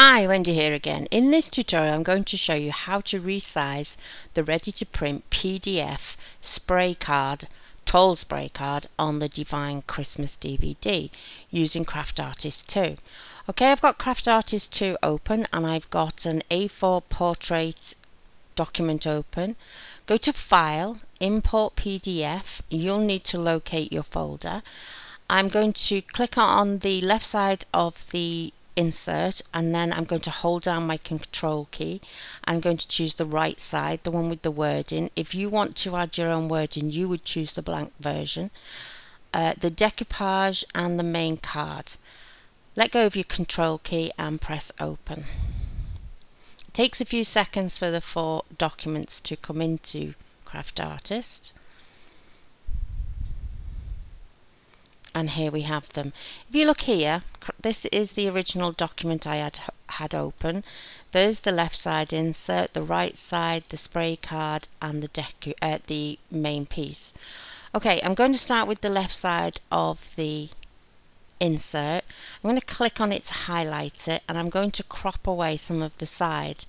Hi, Wendy here again. In this tutorial I'm going to show you how to resize the ready to print PDF spray card, tall spray card on the Divine Christmas DVD using Craft Artist 2. Okay, I've got Craft Artist 2 open and I've got an A4 portrait document open. Go to File, Import PDF. You'll need to locate your folder. I'm going to click on the left side of the insert and then I'm going to hold down my control key. I'm going to choose the right side the one with the wording. If you want to add your own wording you would choose the blank version. Uh, the decoupage and the main card. Let go of your control key and press open. It takes a few seconds for the four documents to come into craft artist and here we have them. If you look here, this is the original document I had had open. There's the left side insert, the right side, the spray card, and the uh, the main piece. Okay, I'm going to start with the left side of the insert. I'm going to click on it to highlight it, and I'm going to crop away some of the side.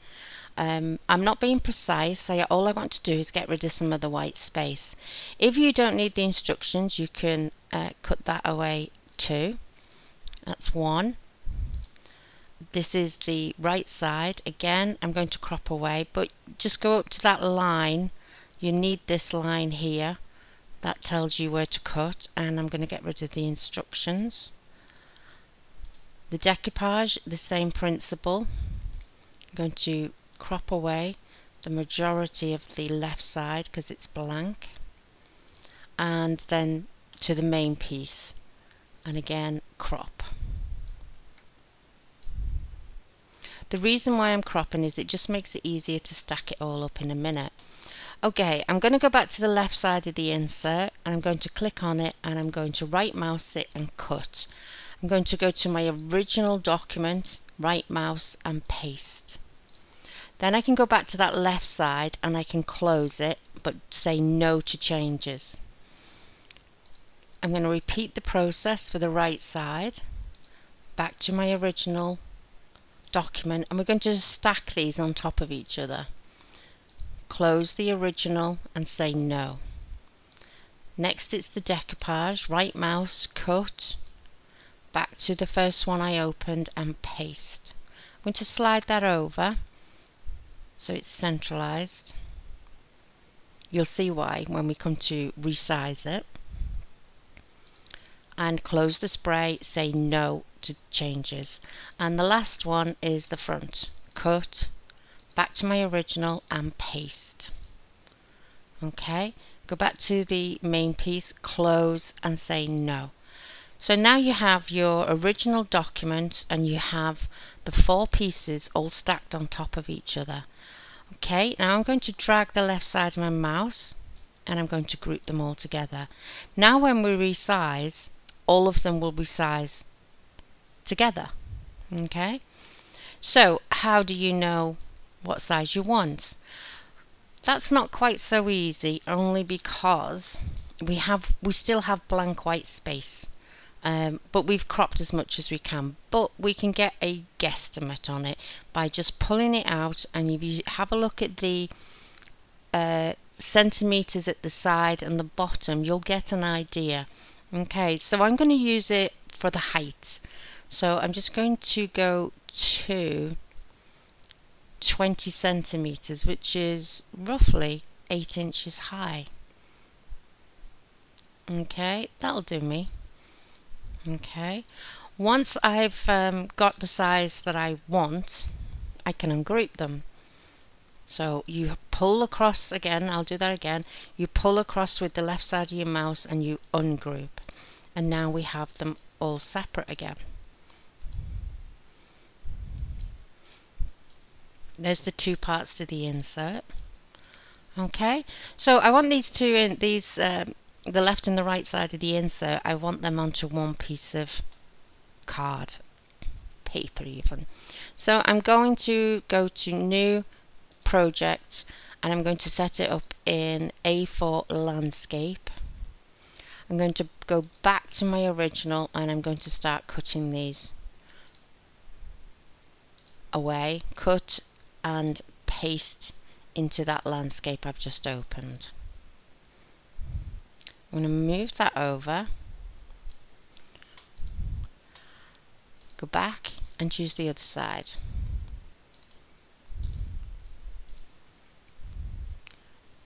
Um, I'm not being precise, so all I want to do is get rid of some of the white space. If you don't need the instructions, you can uh, cut that away too. That's one. This is the right side. Again, I'm going to crop away, but just go up to that line. You need this line here. That tells you where to cut, and I'm going to get rid of the instructions. The decoupage, the same principle. I'm going to crop away the majority of the left side because it's blank and then to the main piece and again crop. The reason why I'm cropping is it just makes it easier to stack it all up in a minute. Okay, I'm going to go back to the left side of the insert and I'm going to click on it and I'm going to right mouse it and cut. I'm going to go to my original document, right mouse and paste. Then I can go back to that left side and I can close it but say no to changes. I'm going to repeat the process for the right side back to my original document and we're going to stack these on top of each other. Close the original and say no. Next it's the decoupage, right mouse, cut, back to the first one I opened and paste. I'm going to slide that over so it's centralized. You'll see why when we come to resize it. And close the spray, say no to changes. And the last one is the front. Cut, back to my original and paste. Okay, go back to the main piece, close and say no. So now you have your original document and you have the four pieces all stacked on top of each other. Okay, now I'm going to drag the left side of my mouse and I'm going to group them all together. Now when we resize, all of them will resize together. Okay, so how do you know what size you want? That's not quite so easy only because we have we still have blank white space um, but we've cropped as much as we can. But we can get a guesstimate on it by just pulling it out and if you have a look at the uh, centimeters at the side and the bottom you'll get an idea. Okay so I'm going to use it for the height. So I'm just going to go to 20 centimeters which is roughly 8 inches high. Okay that'll do me okay. Once I've um, got the size that I want I can ungroup them. So you pull across again I'll do that again. You pull across with the left side of your mouse and you ungroup. And now we have them all separate again. There's the two parts to the insert. Okay. So I want these two in these um, the left and the right side of the insert, I want them onto one piece of card, paper even. So I'm going to go to new project and I'm going to set it up in A4 landscape. I'm going to go back to my original and I'm going to start cutting these. away, cut and paste into that landscape I've just opened. I'm going to move that over, go back and choose the other side.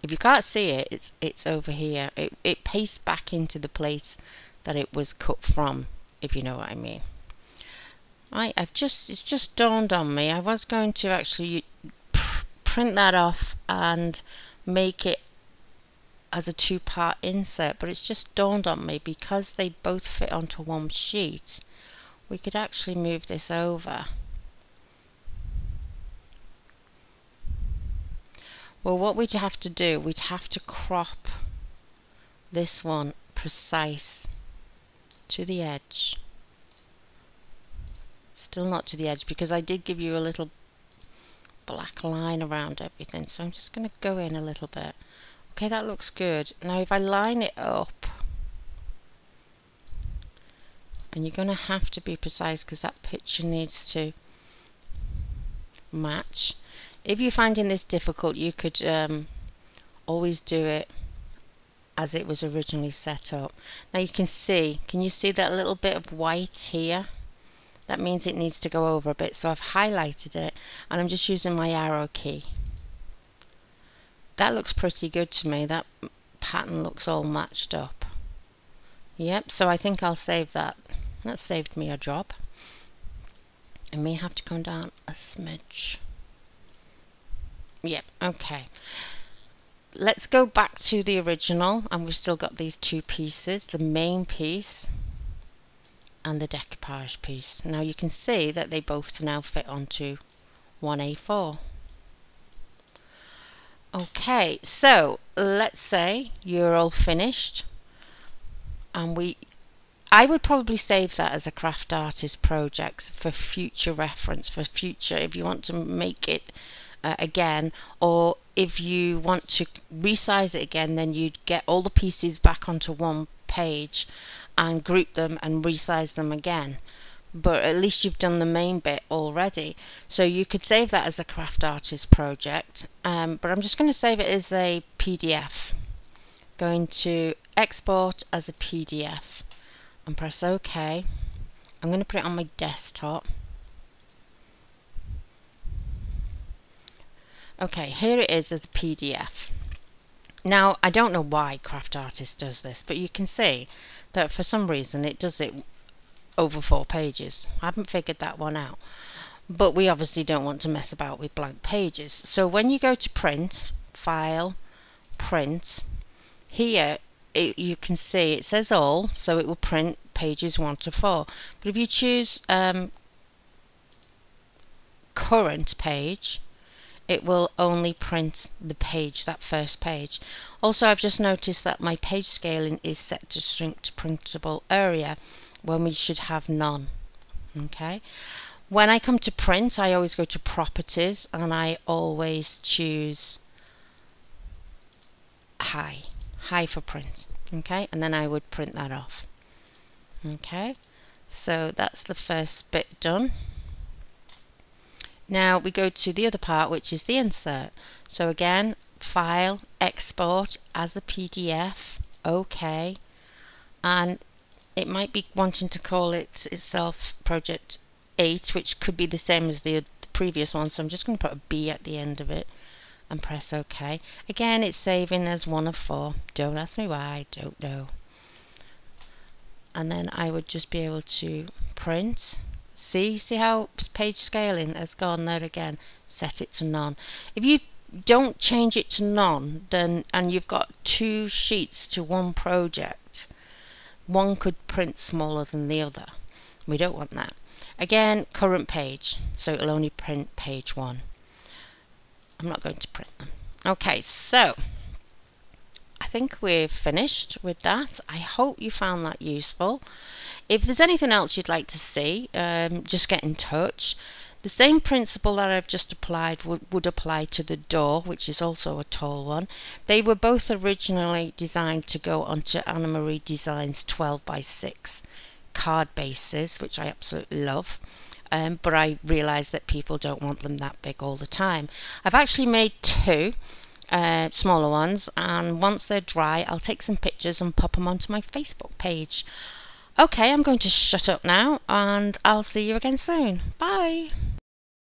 If you can't see it, it's it's over here. It, it pastes back into the place that it was cut from, if you know what I mean. I, I've just, it's just dawned on me. I was going to actually print that off and make it as a two-part insert, but it's just dawned on me because they both fit onto one sheet, we could actually move this over. Well, what we'd have to do, we'd have to crop this one precise to the edge. Still not to the edge because I did give you a little black line around everything. So I'm just going to go in a little bit. Okay, that looks good. Now if I line it up, and you're going to have to be precise because that picture needs to match if you're finding this difficult, you could um, always do it as it was originally set up. Now you can see, can you see that little bit of white here? That means it needs to go over a bit. So I've highlighted it and I'm just using my arrow key. That looks pretty good to me. That pattern looks all matched up. Yep, so I think I'll save that. That saved me a job. I may have to come down a smidge. Yep, okay. Let's go back to the original and we've still got these two pieces, the main piece and the decoupage piece. Now you can see that they both now fit onto 1A4. Okay, so let's say you're all finished and we I would probably save that as a craft artist project for future reference, for future if you want to make it uh, again or if you want to resize it again then you'd get all the pieces back onto one page and group them and resize them again but at least you've done the main bit already. So you could save that as a craft artist project. Um, but I'm just going to save it as a PDF going to export as a PDF and press OK. I'm going to put it on my desktop. Okay, here it is as a PDF. Now, I don't know why Craft Artist does this, but you can see that for some reason it does it over four pages. I haven't figured that one out. But we obviously don't want to mess about with blank pages. So when you go to print, file, print, here it, you can see it says all, so it will print pages 1 to 4. But if you choose um, current page, it will only print the page, that first page. Also, I've just noticed that my page scaling is set to shrink to printable area when we should have none. Okay. When I come to print, I always go to properties and I always choose high, high for print. Okay, and then I would print that off. Okay, so that's the first bit done. Now we go to the other part which is the insert. So again, file, export as a PDF, OK, and it might be wanting to call it itself project 8 which could be the same as the, the previous one so I'm just going to put a B at the end of it and press OK. Again it's saving as one of four. Don't ask me why, I don't know. And then I would just be able to print See, see how page scaling has gone there again. Set it to none. If you don't change it to none, then and you've got two sheets to one project, one could print smaller than the other. We don't want that. Again, current page, so it'll only print page one. I'm not going to print them. Okay, so I think we're finished with that. I hope you found that useful. If there's anything else you'd like to see, um, just get in touch. The same principle that I've just applied would, would apply to the door, which is also a tall one. They were both originally designed to go onto Anna Marie Designs 12 by 6 card bases, which I absolutely love. um, but I realise that people don't want them that big all the time. I've actually made two uh, smaller ones and once they're dry I'll take some pictures and pop them onto my Facebook page. Okay, I'm going to shut up now and I'll see you again soon. Bye.